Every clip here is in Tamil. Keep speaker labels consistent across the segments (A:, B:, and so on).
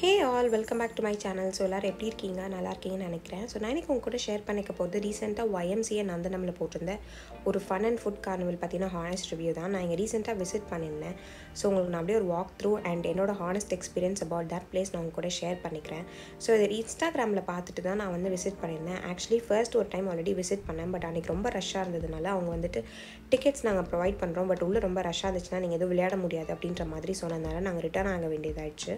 A: Hey all welcome back to my channel so எல்லோரும் எப்படி இருக்கீங்க? நல்லா இருக்கீங்கன்னு நினைக்கிறேன். ஸோ நான் இன்றைக்கி உங்க கூட ஷேர் பண்ணிக்க போகிறது ரீசெண்டாக ஒய்எம்சிஏ நந்தனமில் போட்டிருந்த ஒரு ஃபன் அண்ட் ஃபுட் கார்னிவல் பார்த்தீங்கன்னா ஹானஸ்ட் ரிவ்யூ தான். நான் இங்கே ரீசெண்டாக விசிட் பண்ணியிருந்தேன். ஸோ உங்களுக்கு நான் அப்படியே ஒரு வாக் த்ரூ அண்ட் என்னோட honest experience about that place நான் உங்க கூட ஷேர் பண்ணிக்கிறேன். ஸோ இது இன்ஸ்டாகிராமில் பார்த்துட்டு தான் நான் வந்து விசிட் பண்ணியிருந்தேன். ஆக்சுவலி ஃபர்ஸ்ட் ஒரு டைம் ஆல்ரெடி விசிட் பண்ணேன். பட் அன்றைக்கி ரொம்ப ரஷ்ஷாக இருந்ததுனால அவங்க வந்துட்டு டிக்கெட்ஸ் நாங்கள் ப்ரொவைட் பண்ணுறோம் பட் உள்ளே ரொம்ப ரஷ்ஷாக இருந்துச்சுன்னா நீங்கள் எதுவும் விளையாட முடியாது அப்படின்ற மாதிரி சொன்னதுனால நாங்கள் ரிட்டர்ன் ஆக வேண்டியதாயிடுச்சு.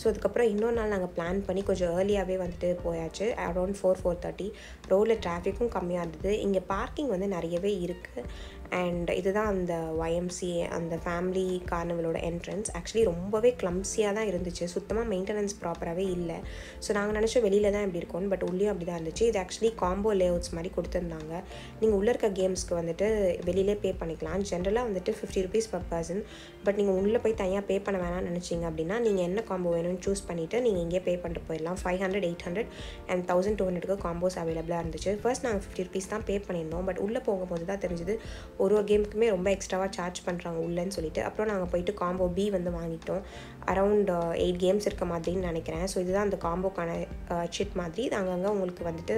A: ஸோ அதுக்கப்புறம் இன்னொரு நாள் நாங்கள் பிளான் பண்ணி கொஞ்சம் ஏர்லியாகவே வந்துட்டு போயாச்சு. அரௌண்ட் ஃபோர் ஃபோர் தேர்ட்டி ரோடில் டிராஃபிக்கும் கம்மியாக இருந்தது. இங்கே பார்க்கிங் வந்து நிறையவே இருக்குது அண்ட் இதுதான் அந்த ஒய்எம்சிஏ அந்த ஃபேமிலி கார்னிவலோட என்ட்ரன்ஸ் ஆக்சுவலி ரொம்பவே கிளம்ஸியாக தான் இருந்துச்சு. சுத்தமாக மெயின்டெனன்ஸ் ப்ராப்பராகவே இல்லை. ஸோ நாங்கள் நினச்சோம் வெளியில் தான் இப்படி இருக்கோம் பட் உள்ளேயும் அப்படி தான் இருந்துச்சு. இது ஆக்சுவலி காம்போ லேஅவுட்ஸ் மாதிரி கொடுத்துருந்தாங்க. நீங்கள் உள்ளே இருக்க கேம்ஸ்க்கு வந்துட்டு வெளியிலே பே பண்ணிக்கலாம். ஜென்ரலாக வந்துட்டு fifty rupees per person but நீங்கள் உள்ளே போய் தனியாக பே பண்ண வேணாம்னு நினச்சிங்க அப்படின்னா நீங்கள் என்ன காம்போ வேணும்னு சூஸ் பண்ணிவிட்டு நீங்கள் இங்கே பே பண்ணிட்டு போயிடலாம். Five hundred eight hundred and thousand two ஹண்ட்ரட்க்கு combos அவைலபிளாக இருந்துச்சு. ஃபர்ஸ்ட் நாங்கள் ஃபிஃப்டி ருபீஸ் தான் பே பண்ணியிருந்தோம். பட் உள்ளே போகும்போது தான் தெரிஞ்சது ஒரு ஒரு கேமுக்குமே ரொம்ப எக்ஸ்ட்ராவாக சார்ஜ் பண்ணுறாங்க உள்ளேன்னு சொல்லிட்டு. அப்புறம் நாங்கள் போயிட்டு காம்போ பி வந்து வாங்கிட்டோம். அரவுண்ட் எயிட் கேம்ஸ் இருக்க மாதிரின்னு நினைக்கிறேன். ஸோ இதுதான் அந்த காம்போக்கான சிட் uh, மாதிரி. இது அங்கங்கே உங்களுக்கு வந்துட்டு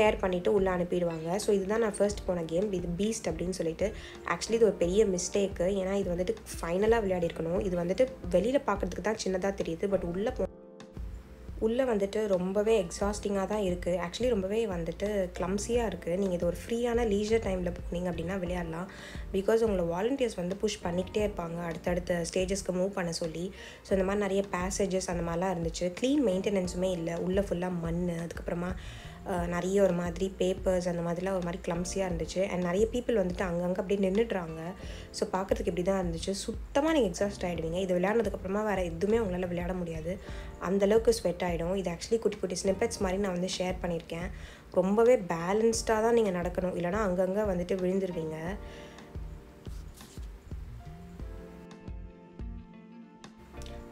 A: டேர் பண்ணிவிட்டு உள்ளே அனுப்பிடுவாங்க. ஸோ இதுதான் நான் ஃபர்ஸ்ட் போன கேம் இது பீஸ்ட் அப்படின்னு சொல்லிட்டு. ஆக்சுவலி இது ஒரு பெரிய மிஸ்டேக்கு ஏன்னா இது வந்துட்டு ஃபைனலாக விளையாடி இருக்கணும் இது வந்துட்டு வெளியில் பார்க்குறதுக்கு தான் சின்னதாக தெரியுது. பட் உள்ளே போ உள்ளே வந்துட்டு ரொம்பவே எக்ஸாஸ்டிங்காக தான் இருக்குது ஆக்சுவலி ரொம்பவே வந்துட்டு கிளம்ஸியாக இருக்குது நீங்கள் இது ஒரு ஃப்ரீயான லீஜர் டைமில் போனீங்க அப்படின்னா விளையாடலாம். பிகாஸ் உங்களை வாலண்டியர்ஸ் வந்து புஷ் பண்ணிக்கிட்டே இருப்பாங்க. அடுத்தடுத்த ஸ்டேஜஸ்க்கு மூவ் பண்ண சொல்லி. ஸோ இந்த மாதிரி நிறைய பேசேஜஸ் அந்த மாதிரிலாம் இருந்துச்சு. க்ளீன் மெயின்டெனன்ஸுமே இல்லை. உள்ளே ஃபுல்லாக மண் அதுக்கப்புறமா நிறைய ஒரு மாதிரி பேப்பர்ஸ் அந்த மாதிரிலாம் ஒரு மாதிரி கிளம்ஸியாக இருந்துச்சு. அண்ட் நிறைய பீப்புள் வந்துட்டு அங்கங்கே அப்படியே நின்றுடுறாங்க ஸோ பார்க்குறதுக்கு இப்படி தான் இருந்துச்சு. சுத்தமாக நீங்கள் எக்ஸாஸ்ட் ஆகிடுவீங்க இது விளையாடுனதுக்கப்புறமா வேறு எதுவுமே உங்களால் விளையாட முடியாது. அந்தளவுக்கு ஸ்வெட் ஆகிடும் இது ஆக்சுவலி குட்டி குட்டி ஸ்னிப்பெட்ஸ் மாதிரி நான் வந்து ஷேர் பண்ணியிருக்கேன். ரொம்பவே பேலன்ஸ்டாக தான் நீங்கள் நடக்கணும். இல்லைனா அங்கங்கே வந்துட்டு விழுந்துருவீங்க.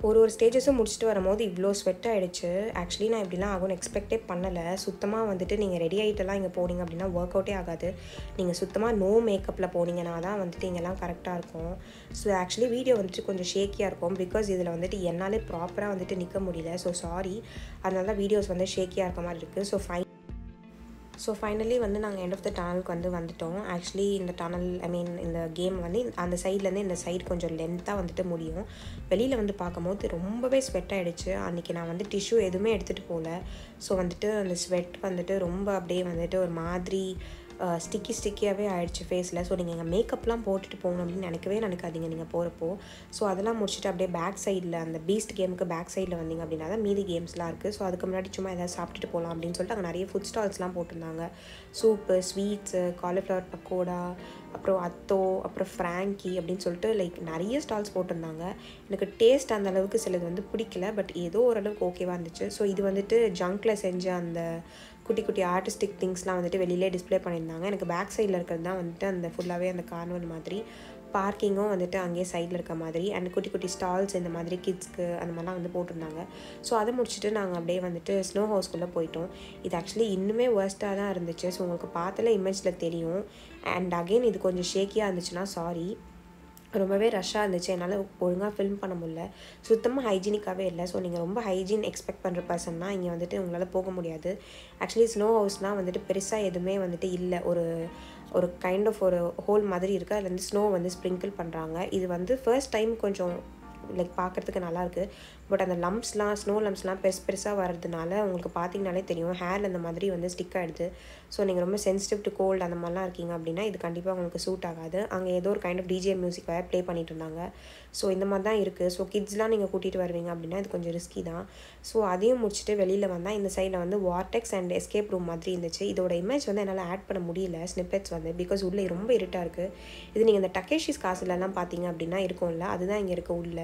A: ஒரு ஒரு ஸ்டேஜஸும் முடிச்சுட்டு வரும்போது இவ்வளோ ஸ்வெட் ஆகிடுச்சு ஆக்சுவலி நான் இப்படிலாம் ஆகும்னு எக்ஸ்பெக்டே பண்ணலை. சுத்தமாக வந்துட்டு நீங்கள் ரெடி ஆகிட்டுலாம் இங்கே போனீங்க அப்படின்னா ஒர்க் அவுட்டே ஆகாது. நீங்கள் சுத்தமாக நோ மேக்கப்பில் போனீங்கன்னா தான் வந்துட்டு இங்கெல்லாம் கரெக்டாக இருக்கும். ஸோ ஆக்சுவலி வீடியோ வந்துட்டு கொஞ்சம் ஷேக்கியாக இருக்கும். பிகாஸ் இதில் வந்துட்டு என்னாலே ப்ராப்பராக வந்துட்டு நிற்க முடியல. ஸோ சாரி அதனால தான் வீடியோஸ் வந்து ஷேக்கியாக இருக்க மாதிரி இருக்குது ஸோ ஃபைன் ஸோ ஃபைனலி வந்து நாங்கள் எண்ட் ஆஃப் த டனலுக்கு வந்து வந்துட்டோம். ஆக்சுவலி இந்த டனல் ஐ மீன் இந்த கேம் வந்து அந்த சைட்லேருந்து இந்த சைடு கொஞ்சம் லென்த்தாக வந்துட்டு முடியும். வெளியில் வந்து பார்க்கும்போது ரொம்பவே ஸ்வெட் ஆகிடுச்சு அன்றைக்கி நான் வந்து டிஷ்யூ எதுவுமே எடுத்துகிட்டு போகல. ஸோ வந்துட்டு அந்த ஸ்வெட் வந்துட்டு ரொம்ப அப்படியே வந்துட்டு ஒரு மாதிரி ஸ்டிக்கி ஸ்டிக்கியாகவே ஆயிடுச்சு ஃபேஸில் ஸோ நீங்கள் எங்கள் மேக்கப்லாம் போட்டுட்டு போகணும் அப்படின்னு நினைக்கவே நினைக்காதீங்க நீங்கள் போகிறப்போ ஸோ அதெல்லாம் முடிச்சுட்டு அப்படியே பேக் சைடில் அந்த பீஸ்ட் கேமுக்கு பேக் சைடில் வந்தீங்க அப்படின்னா தான் மீதி கேம்ஸ்லாம் இருக்குது ஸோ அதுக்கு முன்னாடி சும்மா எதாவது சாப்பிட்டுட்டு போகலாம் அப்படின்னு சொல்லிட்டு அங்கே நிறைய ஃபுட் ஸ்டால்ஸ்லாம் போட்டிருந்தாங்க. சூப்பு ஸ்வீட்ஸு காலிஃப்ளவர் பக்கோடா அப்புறம் அத்தோ அப்புறம் ஃப்ராங்கி அப்படின்னு சொல்லிட்டு லைக் நிறைய ஸ்டால்ஸ் போட்டிருந்தாங்க. எனக்கு டேஸ்ட் அந்த அளவுக்கு சிலது வந்து பிடிக்கல பட் ஏதோ ஓரளவுக்கு ஓகேவாக இருந்துச்சு. ஸோ இது வந்துட்டு ஜங்கில் செஞ்ச அந்த குட்டி குட்டி ஆர்டிஸ்டிக் திங்ஸ்லாம் வந்துட்டு வெளியிலே டிஸ்பிளே பண்ணியிருந்தாங்க. எனக்கு பேக் சைடில் இருக்கிறது தான் வந்துட்டு அந்த ஃபுல்லாகவே அந்த கார்னவல் மாதிரி. பார்க்கிங்கும் வந்துட்டு அங்கேயே சைடில் இருக்க மாதிரி. அண்ட் குட்டி குட்டி ஸ்டால்ஸ் இந்த மாதிரி கிட்ஸ்க்கு அந்த மாதிரிலாம் வந்து போட்டிருந்தாங்க. ஸோ அதை முடிச்சுட்டு நாங்கள் அப்படியே வந்துட்டு ஸ்னோ ஹவுஸ்குள்ளே போயிட்டோம். இது ஆக்சுவலி இன்னுமே வேர்ஸ்ட்டாக தான் இருந்துச்சு. ஸோ உங்களுக்கு பார்த்தல இமேஜில் தெரியும். அண்ட் அகெயின் இது கொஞ்சம் ஷேக்கியாக இருந்துச்சுன்னா சாரி ரொம்பவே ரஷ்ஷாக இருந்துச்சு. என்னால் ஒழுங்காக ஃபில்ம் பண்ண முடியல. சுத்தமாக ஹைஜீனிக்காகவே இல்லை. ஸோ நீங்கள் ரொம்ப ஹைஜீன் எக்ஸ்பெக்ட் பண்ணுற பர்சன்னா இங்கே வந்துட்டு உங்களால் போக முடியாது. ஆக்சுவலி ஸ்னோ ஹவுஸ்னால் வந்துட்டு பெருசாக எதுவுமே வந்துட்டு இல்லை. ஒரு ஒரு கைண்ட் ஆஃப் ஒரு ஹோல் மாதிரி இருக்குது அதில் வந்து ஸ்னோ வந்து ஸ்ப்ரிங்கிள் பண்ணுறாங்க இது வந்து ஃபர்ஸ்ட் டைம் கொஞ்சம் லைக் பார்க்குறதுக்கு நல்லாயிருக்கு பட் அந்த லம்ப்ஸ்லாம் ஸ்னோ லம்ப்ஸ்லாம் பெருசு பெருசாக வர்றதுனால உங்களுக்கு பார்த்தீங்கனாலே தெரியும். ஹேர் அந்த மாதிரி வந்து ஸ்டிக் ஆகிடுது ஸோ நீங்கள் ரொம்ப சென்சிட்டிவ் டு கோல்டு அந்த மாதிரிலாம் இருக்கீங்க அப்படின்னா இது கண்டிப்பாக உங்களுக்கு சூட் ஆகாது. அங்கே ஏதோ ஒரு கைண்ட் ஆஃப் டிஜே மியூசிக் வேறு ப்ளே பண்ணிட்டு இருந்தாங்க. ஸோ இந்த மாதிரி தான் இருக்குது ஸோ கிட்ஸ்லாம் நீங்கள் கூட்டிகிட்டு வருவீங்க அப்படின்னா இது கொஞ்சம் ரிஸ்கி தான். ஸோ அதையும் முடிச்சுட்டு வெளியில் வந்தால் இந்த சைடில் வந்து வார்டெக்ஸ் அண்ட் எஸ்கேப் ரூம் மாதிரி இருந்துச்சு. இதோட இமேஜ் வந்து என்னால் ஆட் பண்ண முடியல. ஸ்னிப்பெட்ஸ் வந்து பிகாஸ் உள்ளே ரொம்ப இருட்டாக இருக்குது இது நீங்கள் இந்த டக்கேஷிஸ் காசுலலாம் பார்த்தீங்க அப்படின்னா இருக்கும்ல அதுதான் இங்கே இருக்க உள்ள.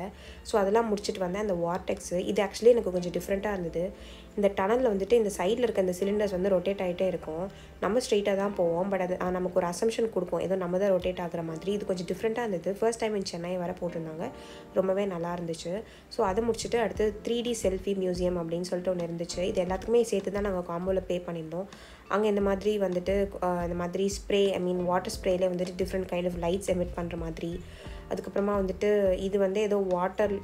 A: ஸோ அதெல்லாம் முடிச்சுட்டு வந்தால் அந்த வார்டெக்ஸு இது ஆக்சுவலி எனக்கு கொஞ்சம் டிஃப்ரெண்ட்டாக இருந்தது. இந்த டனலில் வந்துட்டு இந்த சைடில் இருக்க இந்த சிலிண்டர்ஸ் வந்து ரொட்டேட் ஆகிட்டே இருக்கும். நம்ம ஸ்ட்ரெயிட்டாக தான் போவோம். பட் அது நமக்கு ஒரு அசம்ஷன் கொடுக்கும். ஏதோ நம்ம தான் ரொட்டேட் ஆகிற மாதிரி. இது கொஞ்சம் டிஃப்ரெண்ட்டாக இருந்தது. ஃபர்ஸ்ட் டைம் இன் சென்னை வர போட்டிருந்தாங்க. ரொம்பவே நல்லா இருந்துச்சு. ஸோ அதை முடிச்சுட்டு அடுத்து த்ரீ டி செல்ஃபி மியூசியம் அப்படின்னு சொல்லிட்டு ஒன்று இருந்துச்சு. இது எல்லாத்துக்குமே சேர்த்து தான் நாங்கள் காம்போவில் பே பண்ணியிருந்தோம். அங்கே இந்த மாதிரி வந்துட்டு இந்த மாதிரி ஸ்ப்ரே ஐ மீன் வாட்டர் ஸ்ப்ரேலே வந்துட்டு different kind of lights emit பண்ணுற மாதிரி. அதுக்கப்புறமா வந்துட்டு இது வந்து ஏதோ வாட்டர்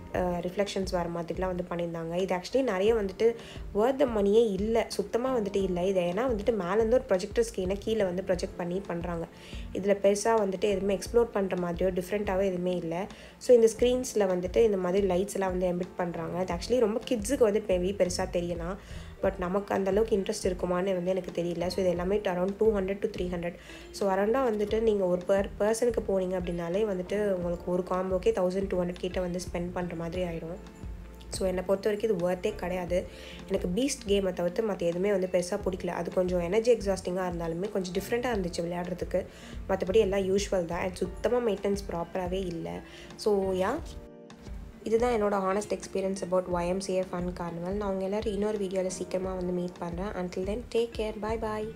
A: ரிஃப்ளெக்ஷன்ஸ் வர மாதிரிலாம் வந்து பண்ணியிருந்தாங்க. இது ஆக்சுவலி நிறைய வந்துட்டு வேர்த் த மணியே இல்லை. சுத்தமாக வந்துட்டு இல்லை. இது ஏன்னா வந்துட்டு மேலேருந்து ஒரு ப்ரொஜெக்டர் ஸ்க்ரீனை கீழே வந்து ப்ரொஜெக்ட் பண்ணி பண்ணுறாங்க இதில் பெருசாக வந்துட்டு எதுவுமே எக்ஸ்ப்ளோர் பண்ணுற மாதிரியோ டிஃப்ரெண்ட்டாகவே எதுவுமே இல்லை. ஸோ இந்த ஸ்க்ரீன்ஸில் வந்துட்டு இந்த மாதிரி லைட்ஸ் எல்லாம் வந்து எம்பிட் பண்ணுறாங்க இது ஆக்சுவலி ரொம்ப கிட்ஸுக்கு வந்து மேபி பெருசாக தெரியலாம். பட் நமக்கு அந்தளவுக்கு இன்ட்ரெஸ்ட் இருக்குமான்னு வந்து எனக்கு தெரியல. ஸோ இது எல்லாமே around two hundred to three hundred so அரௌண்டாக வந்துட்டு நீங்கள் ஒரு பர் பர்சனுக்கு போனீங்க அப்படின்னாலே வந்துட்டு உங்களுக்கு ஒரு காம்போக்கே தௌசண்ட் டூ ஹண்ட்ரட் கிட்டே வந்து ஸ்பெண்ட் பண்ணுற மாதிரி ஆகிடும் ஸோ என்னை பொறுத்த வரைக்கும் இது ஒர்த்தே கிடையாது. எனக்கு பீஸ்ட் கேமை தவிர்த்து மற்ற எதுவுமே வந்து பெருசாக பிடிக்கல. அது கொஞ்சம் எனர்ஜி எக்ஸாஸ்டிங்காக இருந்தாலுமே கொஞ்சம் டிஃப்ரெண்ட்டாக இருந்துச்சு விளையாடுறதுக்கு. மற்றபடி எல்லாம் யூஸ்வல் தான். அண்ட் சுத்தமாக மெயின்டெனன்ஸ் ப்ராப்பராகவே இல்லை. ஸோ யா இதுதான் என்னோட honest experience about YMCA fun carnival நான் உங்கள் எல்லோரும் இன்னொரு வீடியோவில் சீக்கிரமாக வந்து மீட் பண்ணுறேன் until then take care bye bye